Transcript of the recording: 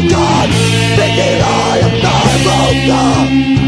God, thinking I am not alone.